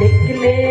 tem que ler.